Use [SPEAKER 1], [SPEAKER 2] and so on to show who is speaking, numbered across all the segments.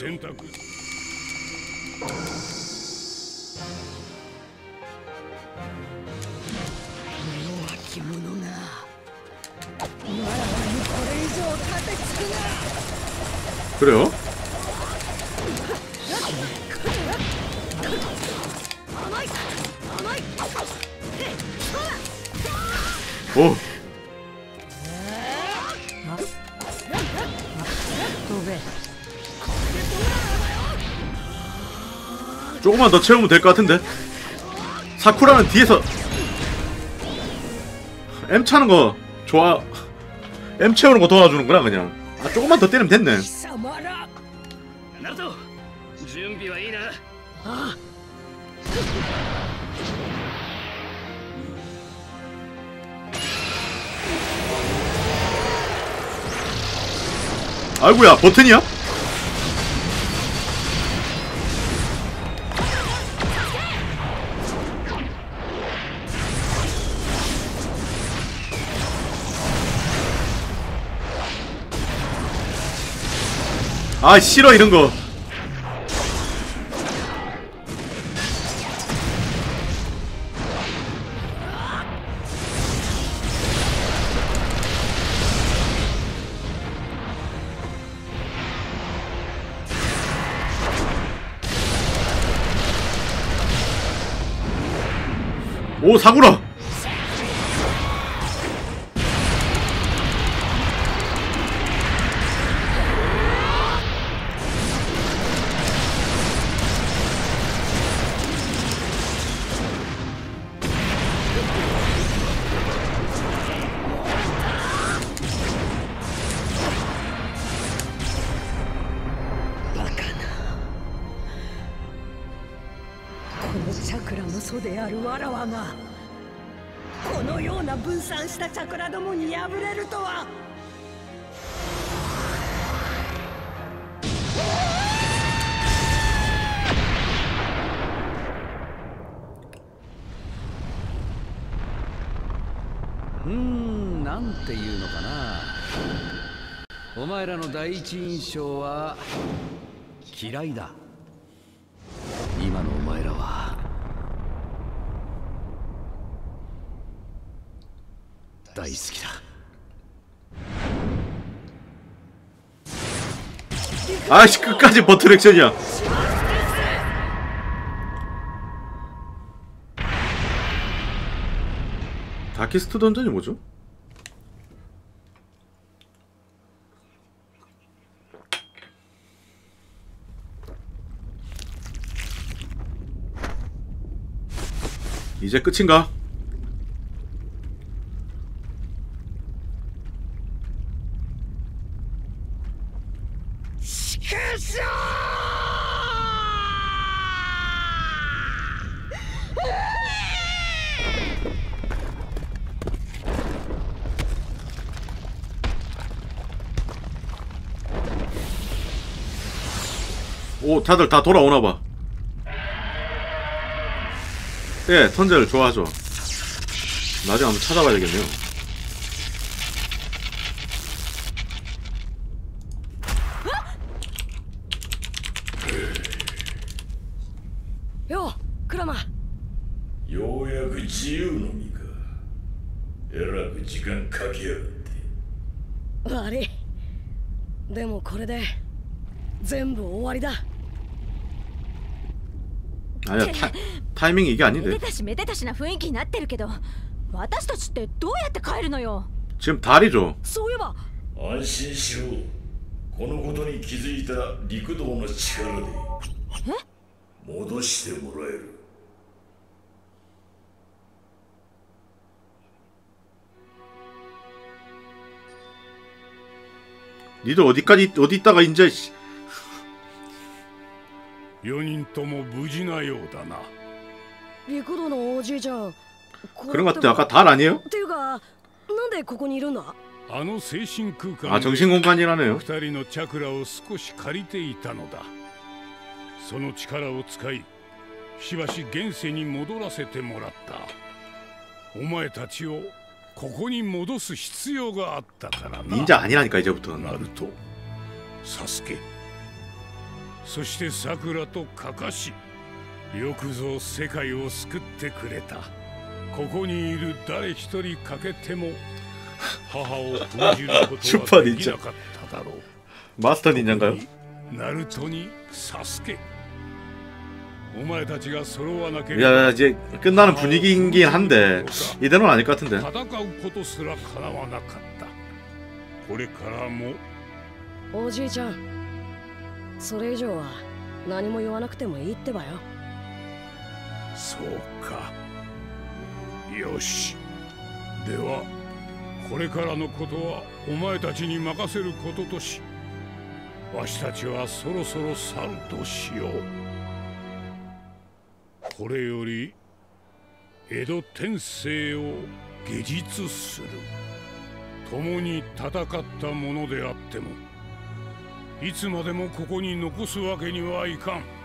[SPEAKER 1] 選択。
[SPEAKER 2] 弱き者がらにこれ以上つくな。
[SPEAKER 3] く
[SPEAKER 2] れよ
[SPEAKER 3] 조금만 더 채우면 될 것 같은데. 사쿠라는 뒤에서 M 차는 거 좋아 M 채우는 거 도와주는구나 그냥. 아 조금만 더 때리면 됐네. 아이고야 버튼이야? 아 싫어 이런 거. 오 사구라
[SPEAKER 2] あるわらわがこのような分散したチャクラどもに敗れるとは。
[SPEAKER 4] うんなんていうのかな。お前らの第一印象は嫌いだ。 大好きだ
[SPEAKER 3] 아씨 끝까지 버튼 액션이야 다키스트 던전이 뭐죠? 이제 끝인가? 오 다들 다 돌아오나봐. 예 턴젤 좋아하죠? 나중에 한번 찾아봐야 되겠네요 타, 타이밍이 이게
[SPEAKER 5] め
[SPEAKER 3] 아닌데
[SPEAKER 5] でたしめでたしな雰囲気になってるけど私たちってどうやって帰るのよ
[SPEAKER 3] 지금 달이죠
[SPEAKER 2] そういえば
[SPEAKER 1] 安心しろこのことに気づいた陸道の力で戻してもらえる
[SPEAKER 3] 니들 어디까지 어디 있다가 이제 씨,
[SPEAKER 1] 4人とも無事なようだな
[SPEAKER 2] 陸路 のおじいちゃん
[SPEAKER 3] 그런 것 같아 아까 달 아니에요?
[SPEAKER 2] っていうかなんでここにいるんだ
[SPEAKER 1] あの精神空間
[SPEAKER 3] 아 정신 공간이라네요
[SPEAKER 1] 二人のチャクラを少し借りていたのだその力を使いしばし現世に戻らせてもらったお前たちをここに戻す必要があったからな
[SPEAKER 3] 닌자 아니라니까 이제부터는
[SPEAKER 1] ナルトサスケ そして桜とかかし よくぞ世界を救ってくれたここにいる誰一人欠けても母を封じること
[SPEAKER 3] シュッパー
[SPEAKER 1] は
[SPEAKER 3] でいいじゃん
[SPEAKER 1] できなかっただろう
[SPEAKER 3] マスター닌자인가요
[SPEAKER 1] ナルトにサスケお前たちが揃わなけ
[SPEAKER 3] 야
[SPEAKER 1] れば
[SPEAKER 3] 야, 이제 끝나는 분위기이긴 한데 이대로는 아닐 것 같은데
[SPEAKER 1] 戦うことすら叶わなかったこれからも
[SPEAKER 2] おじいちゃんそれ以上は何も言わなくてもいいってばよ
[SPEAKER 1] そうか。よし。ではこれからのことはお前たちに任せることとしわしたちはそろそろ去るとしよう。これより江戸天聖を下実する。共に戦ったものであってもいつまでもここに残すわけにはいかん。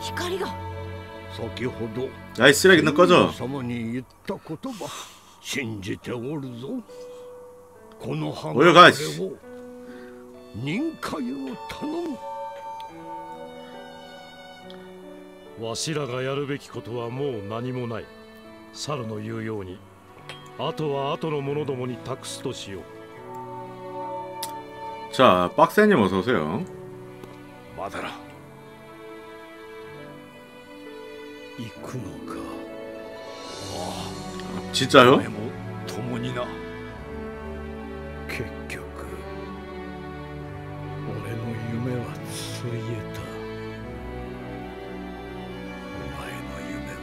[SPEAKER 5] 光が
[SPEAKER 6] 先ほど
[SPEAKER 3] 야이 쓰레기 너 꺼져
[SPEAKER 6] 様に言った言葉信じておるぞこの花
[SPEAKER 3] おいガイス
[SPEAKER 6] を任海を頼む
[SPEAKER 7] わしらがやるべきことはもう何もない猿の言うようにあとは後の者どもに託すとしよう
[SPEAKER 3] 자 빡세님 어서오세요
[SPEAKER 1] まだら
[SPEAKER 6] 行くのか
[SPEAKER 3] 진짜요?
[SPEAKER 1] 俺も共にな
[SPEAKER 6] 結局俺の夢はついえたお前の夢は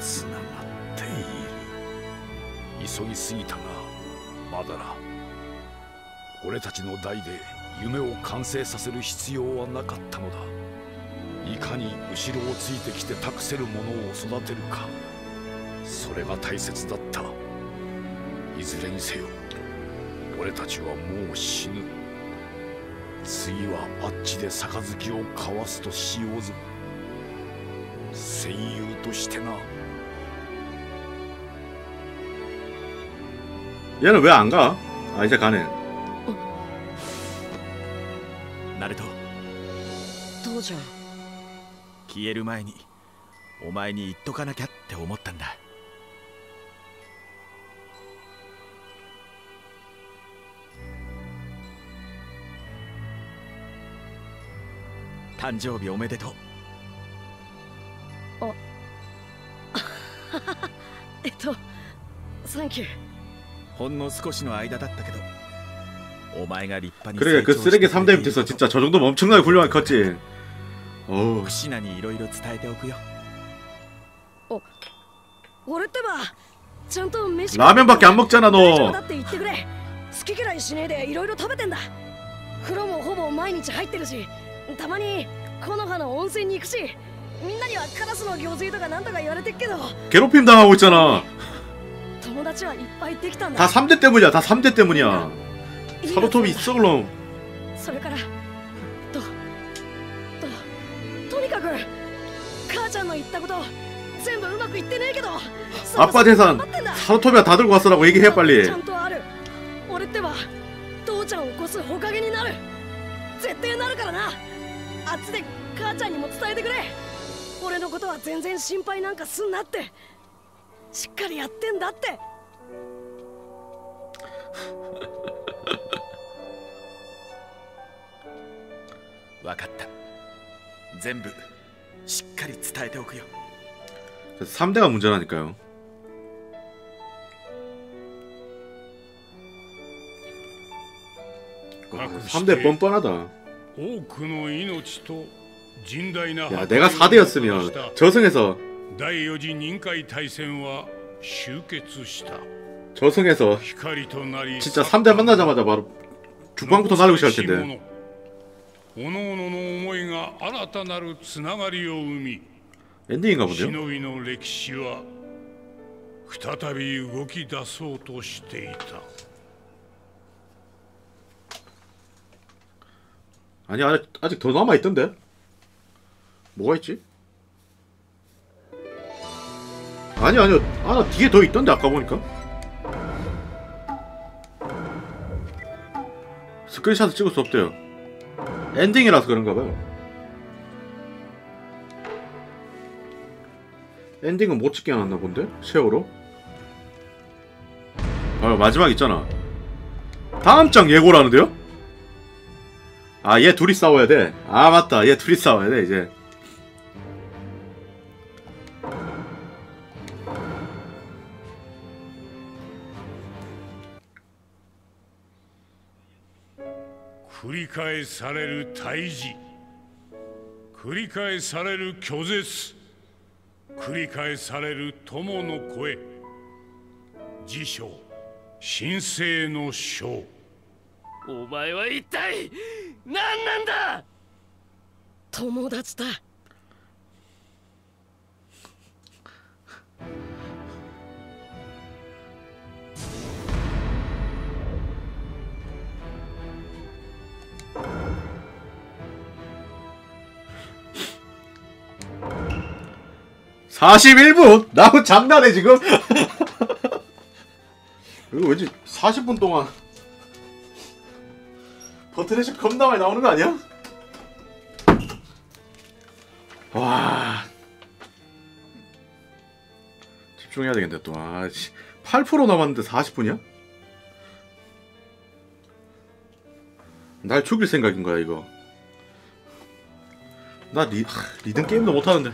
[SPEAKER 6] つながっている
[SPEAKER 1] 急ぎすぎたがまだら俺たちの代で夢を完成させる必要はなかったのだ いかに後ろをついてきて託せるものを育てるかそれが大切だったいずれにせよ俺たちはもう死ぬ次はあっちで杯を交わすとしようぞ戦友としてな
[SPEAKER 3] 얘는 왜 안 가? 아 이제 가네
[SPEAKER 8] ナルト
[SPEAKER 2] 父ちゃん
[SPEAKER 8] 消える前にお前に言っとかなきゃって思ったんだ誕生日おめでとう
[SPEAKER 2] えっとサンキュー
[SPEAKER 8] ほんの少しの間だったけどお前が立派に
[SPEAKER 3] 그러게 그
[SPEAKER 8] 成長
[SPEAKER 3] 쓰레기
[SPEAKER 8] してく
[SPEAKER 3] 3대
[SPEAKER 8] れている
[SPEAKER 3] 밑에서 진짜 저 정도면 엄청나게 훌륭하게 컸지 어우
[SPEAKER 8] 福シナにいろいろ伝えておくよ
[SPEAKER 2] 俺ってばちゃんと飯
[SPEAKER 3] 라면밖에 안 먹잖아
[SPEAKER 2] 大丈夫
[SPEAKER 3] 너
[SPEAKER 2] だって言ってくれ好き嫌いしねえでいろいろ食べてんだ風呂もほぼ毎日入ってるしたまに木の葉の温泉に行くしみんなにはカラスの行水とかなんとか言われてっけど
[SPEAKER 3] 괴롭힘 당하고 있잖아
[SPEAKER 2] 友達はいっぱいできたん
[SPEAKER 3] 다
[SPEAKER 2] だ
[SPEAKER 3] 3대 때문이야 다 3대 때문이야
[SPEAKER 2] いいよ
[SPEAKER 3] 사로톱이 있어 그럼
[SPEAKER 2] それから ったこと全部うまくいってねえけど
[SPEAKER 3] 아빠 재산
[SPEAKER 2] 頑張ってんだ
[SPEAKER 3] 사로톱이야 다 들고 왔어라고 얘기해 빨리
[SPEAKER 2] ちゃんとある俺ってば父ちゃんを起こすほかげになる絶対なるからなあっちで母ちゃんにも伝えてくれ俺のことは全然心配なんかすんなってしっかりやってんだって
[SPEAKER 8] わかった全部 しっかり伝えておくよ
[SPEAKER 3] 3대가 문제라니까요 삼대 뻔뻔하다
[SPEAKER 1] 多くの命と甚大な
[SPEAKER 3] 야 내가 4대였으면 저승에서
[SPEAKER 1] 第四次任海大戦は終結した
[SPEAKER 3] 저승에서
[SPEAKER 1] 光となり
[SPEAKER 3] 진짜 3대 만나자마자 바로 죽방부터 날리고 시작할 텐데
[SPEAKER 1] おのおのの思いが新たなるつながりを生み
[SPEAKER 3] 엔딩인가
[SPEAKER 1] 忍
[SPEAKER 3] 본데요?
[SPEAKER 1] びの歴史は再び動き出そうとしていた
[SPEAKER 3] 아니 아직, 아직 더 남아있던데? 뭐가 있지? 아니 아니요 아나 뒤에 더 있던데 아까 보니까 스크린샷을 찍을 수 없대요 엔딩이라서 그런가 봐요. 엔딩은 못 찍게 해놨나 본데? 세월호? 아 마지막 있잖아. 다음 장 예고라는데요? 아 얘 둘이 싸워야 돼. 아 맞다 얘 둘이 싸워야 돼 이제.
[SPEAKER 1] り返される退治。繰り返される拒絶。繰り返される友の声。自称神聖の章
[SPEAKER 9] お前は一体何なんだ！
[SPEAKER 2] 友達だ
[SPEAKER 3] 41분! 나하고 장난해 지금? 이거 왠지 40분 동안 버트레시 겁나 많이 나오는 거 아니야? 와 집중해야 되겠네 또 아, 8% 남았는데 40분이야? 날 죽일 생각인 거야 이거 나 리, 하, 리듬 게임도 못하는데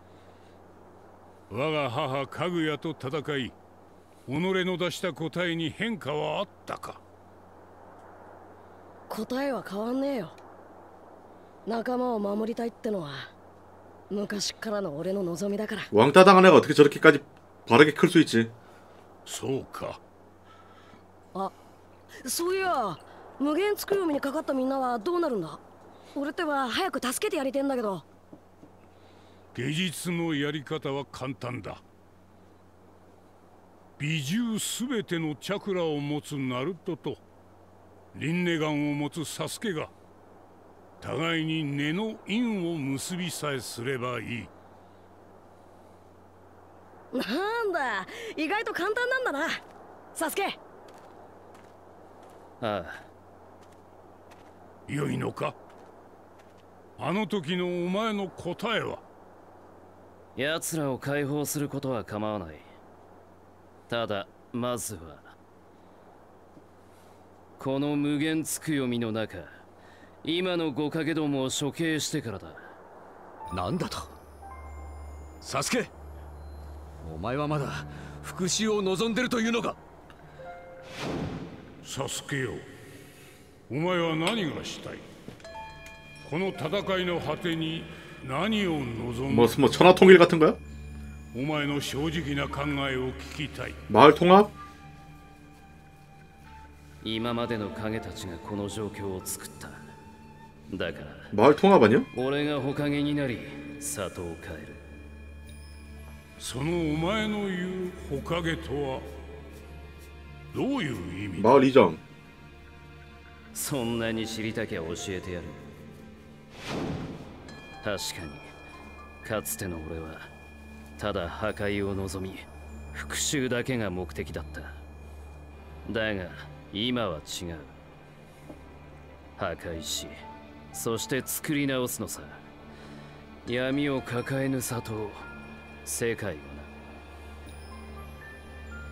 [SPEAKER 1] 我が母かぐやと戦い己の出した答えに変化はあったか
[SPEAKER 2] 答えは変わんねえよ仲間を守りたいってのは昔からの俺の望みだから
[SPEAKER 3] 왕따 당한 애가 어떻게 저렇게까지 바르게 클 수 있지
[SPEAKER 1] そうか
[SPEAKER 2] あそういや無限つくよみにかかったみんなはどうなるんだ俺っては早く助けてやりてんだけど
[SPEAKER 1] 芸術のやり方は簡単だ。美獣すべてのチャクラを持つナルトとリンネガンを持つサスケが互いに根の因を結びさえすればいい。
[SPEAKER 2] なんだ意外と簡単なんだな。サスケ。
[SPEAKER 9] ああ。
[SPEAKER 1] 良いのか？あの時のお前の答えは？
[SPEAKER 9] 奴らを解放することは構わない。ただまずはこの無限つくよみの中今の五影どもを処刑してからだ。
[SPEAKER 4] なんだと？サスケお前はまだ復讐を望んでるというのか？
[SPEAKER 1] サスケよお前は何がしたい？この戦いの果てに
[SPEAKER 3] 뭐, 뭐 천하통일 같은 거야?
[SPEAKER 1] お前の正直な考えを聞きたい
[SPEAKER 3] 마을 통합?
[SPEAKER 9] 今までの影たちがこの状況を作っただから
[SPEAKER 3] 마을 통합 아니야?
[SPEAKER 9] 俺が火影になり里を変える
[SPEAKER 1] そのお前の言う火影とはどういう意味
[SPEAKER 3] 마을 이장
[SPEAKER 9] そんなに知りたきゃ教えてやる 確かに。かつての俺はただ破壊を望み復讐だけが目的だった。だが今は違う。破壊しそして作り直すのさ。闇を抱えぬ里を世界をな。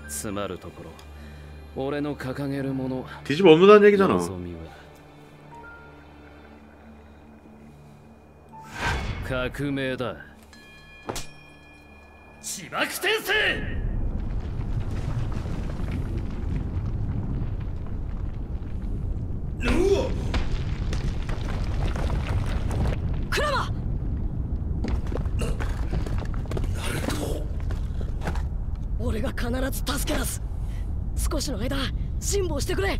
[SPEAKER 9] つまるところ俺の掲げるもの望みは革命だ。自爆転生！
[SPEAKER 2] クラマ俺が必ず助け出す。少しの間辛抱してくれ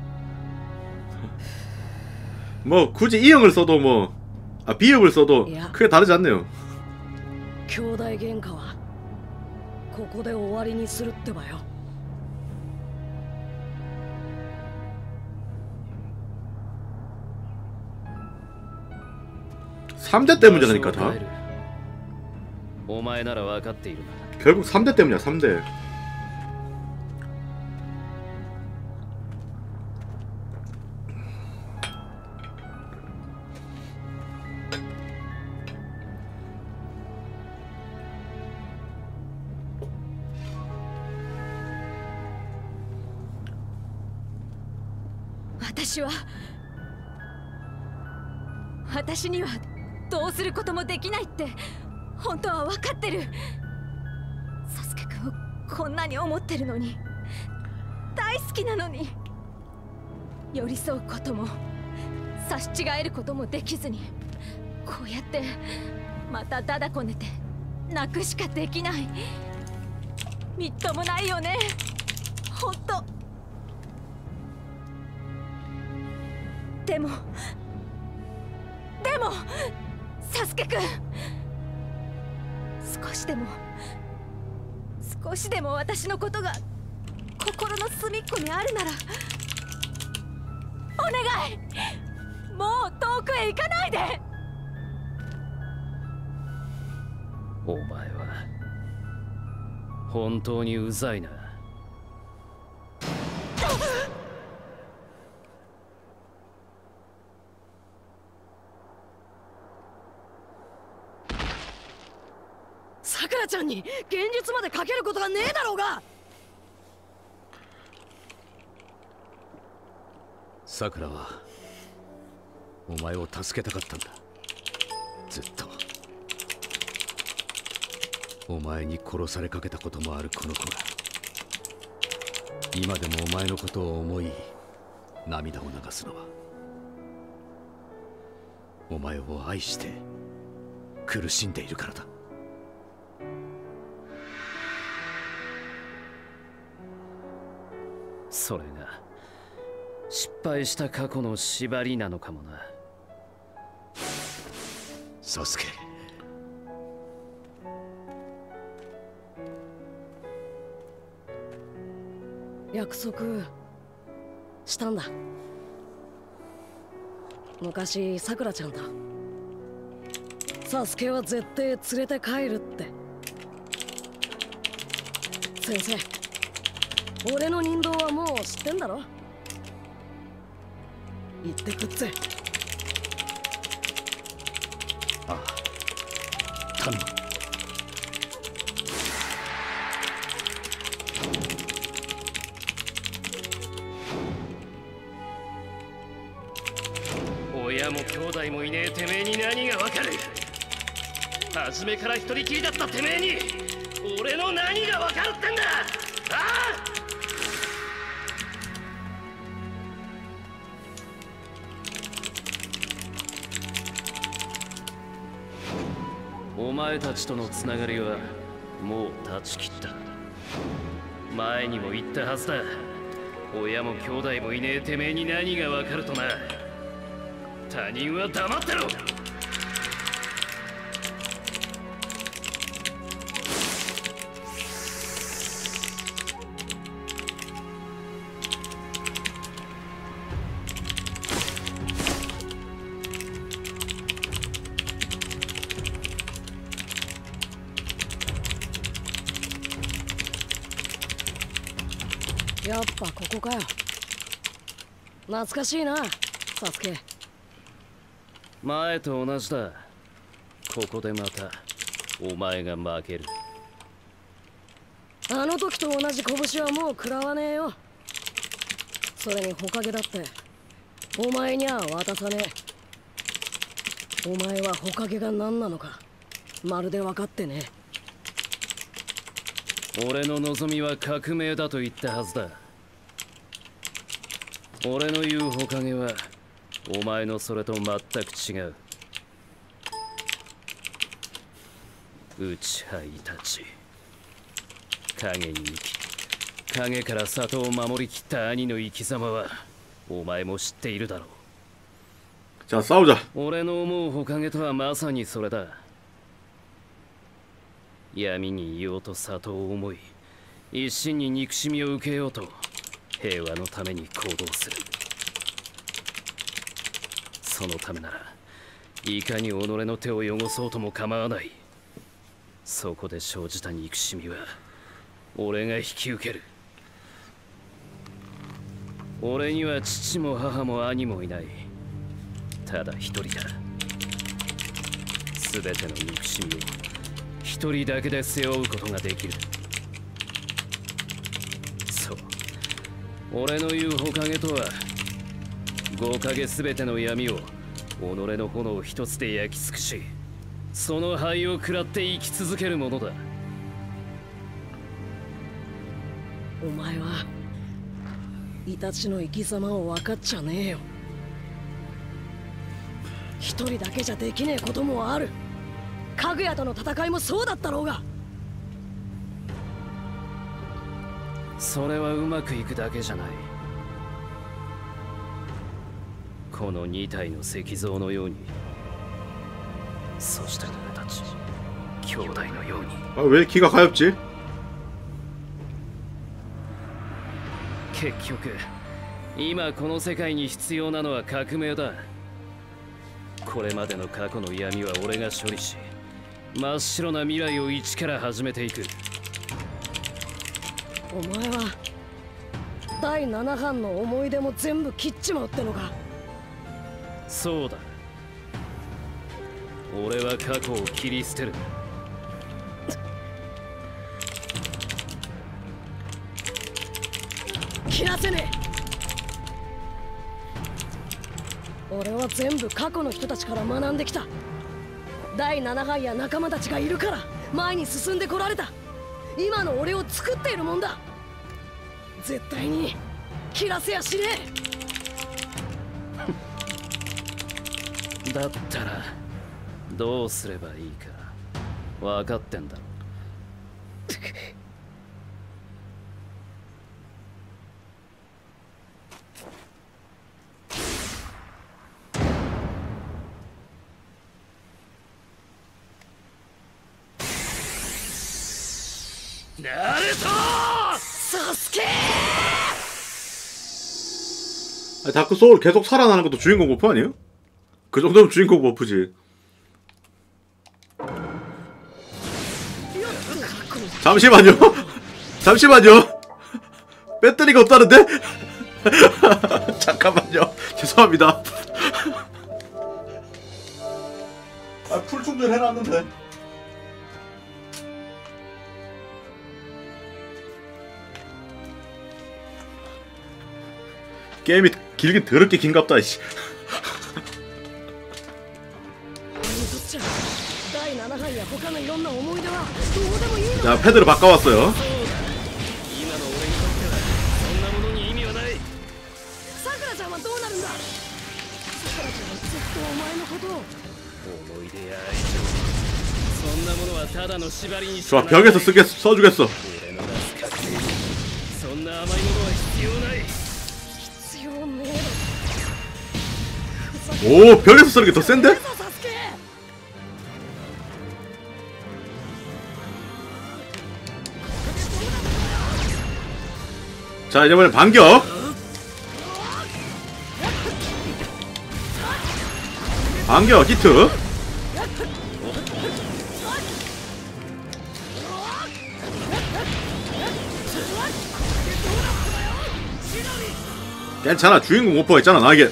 [SPEAKER 3] 뭐, 굳이 이응을 써도 뭐, 아, 비읍을 써도
[SPEAKER 2] 야.
[SPEAKER 3] 크게 다르지 않네요.
[SPEAKER 2] 兄弟喧嘩はここで終わりにするってばよ
[SPEAKER 3] 3대 때문이라니까,
[SPEAKER 9] 場所を
[SPEAKER 3] 다.
[SPEAKER 9] 変えるお前なら分かっているな
[SPEAKER 3] 결국 3대 때문이야, 3대.「
[SPEAKER 5] 私にはどうすることもできないって本当は分かってる。サスケくんをこんなに思ってるのに。大好きなのに。寄り添うことも差し違えることもできずに。こうやってまたダダこねて泣くしかできない。みっともないよね。ほんとでもでもサスケくん少しでも少しでも私のことが心の隅っこにあるならお願い。もう遠くへ行かないで。
[SPEAKER 9] お前は本当にうざいな
[SPEAKER 2] さくらちゃんに現実までかけることがねえだろうが。
[SPEAKER 4] さくらはお前を助けたかったんだ。ずっと。お前に殺されかけたこともあるこの子が今でもお前のことを思い涙を流すのは。お前を愛して苦しんでいるからだ。
[SPEAKER 9] それが失敗した過去の縛りなのかもな。
[SPEAKER 4] サスケ。
[SPEAKER 2] 約束したんだ。昔さくらちゃんとサスケは絶対連れて帰るって。先生俺の人道はもう知ってんだろ？言ってくっぜ。
[SPEAKER 4] ああ頼む。
[SPEAKER 9] 親も兄弟もいねえてめえに何がわかる？初めから一人きりだったてめえに俺の何がわかるってんだ？お前たちとのつながりはもう断ち切った。前にも言ったはずだ。親も兄弟もいねえてめえに何がわかるとな。他人は黙ってろ。
[SPEAKER 2] やっぱここかよ。懐かしいなサスケ。
[SPEAKER 9] 前と同じだ。ここでまたお前が負ける。
[SPEAKER 2] あの時と同じ拳はもう食らわねえよ。それにほかげだってお前には渡さねえ。お前はほかげが何なのかまるで分かってね
[SPEAKER 9] 俺の望みは革命だと言ったはずだ俺の言うほかげはお前のそれと全く違う。内派いたち。影に生き影から里を守りきった兄の生き様はお前も知っているだろう。
[SPEAKER 3] じゃあサウゃ。
[SPEAKER 9] 俺の思うほかげとはまさにそれだ。闇にいようと里を思い一心に憎しみを受けようと。平和のために行動する。そのためならいかに己の手を汚そうとも構わない。そこで生じた憎しみは俺が引き受ける。俺には父も母も兄もいない。ただ一人だ。全ての憎しみを一人だけで背負うことができる。俺の言うほかげとは五影全ての闇を己の炎一つで焼き尽くしその灰を食らって生き続けるものだ。
[SPEAKER 2] お前はイタチの生き様を分かっちゃねえよ。一人だけじゃできねえこともある。かぐやとの戦いもそうだったろうが。
[SPEAKER 9] それはうまくいくだけじゃないこの二体の石像のようにそして俺たち兄弟のように
[SPEAKER 3] 아, 왜 키가 가엽지?
[SPEAKER 9] 結局今この世界に必要なのは革命だこれまでの過去の闇は俺が処理し真っ白な未来を一から始めていく
[SPEAKER 2] お前は第七班の思い出も全部切っちまうってのか。
[SPEAKER 9] そうだ。俺は過去を切り捨てる。
[SPEAKER 2] 切らせねえ。俺は全部過去の人たちから学んできた。第七班や仲間たちがいるから前に進んでこられた今の俺を作っているもんだ。絶対に切らせやしねえ。
[SPEAKER 9] だったらどうすればいいか分かってんだろ
[SPEAKER 3] 아니, 다크 소울 계속 살아나는 것도 주인공 버프 아니에요? 그 정도면 주인공 버프지. 잠시만요. 잠시만요. 배터리가 없다는데? 잠깐만요. 죄송합니다. 아, 풀 충전해놨는데. 게임이 길게 더럽게 긴갑다 씨. 자 패드를 바꿔왔어요 좋아 벽에서 쓰겠, 써주겠어 오 벽에서 쏘는 게 더 센데? 자 이번엔 반격. 반격 히트. 괜찮아 주인공 오퍼 있잖아 나에게.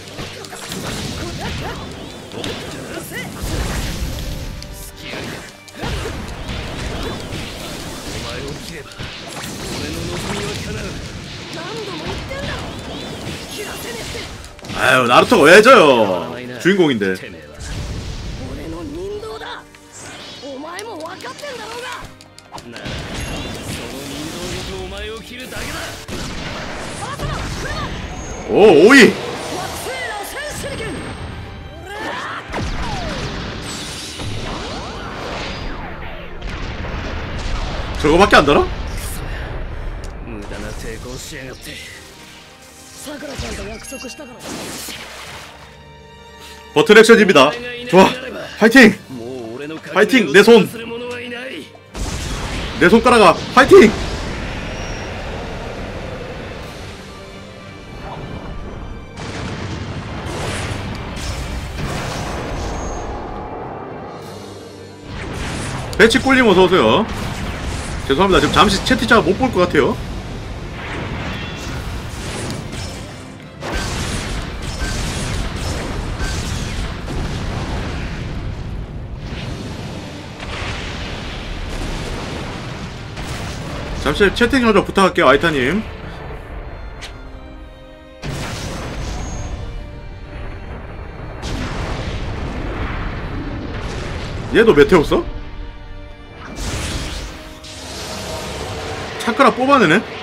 [SPEAKER 9] 切れば俺の望みは叶う
[SPEAKER 2] 何度も言ってんだろ
[SPEAKER 3] 아유 나루토가 왜 져요 주인공인데
[SPEAKER 9] てめえ
[SPEAKER 3] 저거밖에 안 달아? 버튼 액션입니다. 좋아. 파이팅! 파이팅! 내손! 내 손가락아 파이팅! 배치 꿀님 어서오세요. 죄송합니다. 지금 잠시 채팅창 못 볼 것 같아요. 잠시 채팅창 좀 부탁할게요 아이타님. 얘도 메테오 써? 하나 뽑아내네?